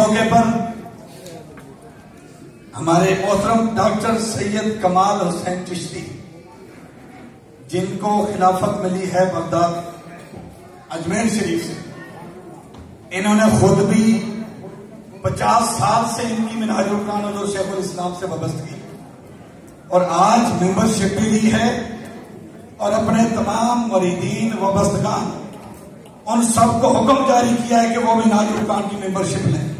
موقع پر ہمارے محترم ڈاکٹر سید کمال حسین چشتی، جن کو خلافت ملی ہے بغداد، اجمیر شریف سے۔ انہوں نے خود بھی پچاس سال سے ان کی منہاج القرآن اور شیخ الاسلام سے وابست کی۔ اور آج ممبرشپ بھی لی ہے اور اپنے تمام مریدین، وابستگان، ان سب کو حکم جاری کیا ہے کہ وہ بھی ناج القرآن کی ممبرشپ لیں۔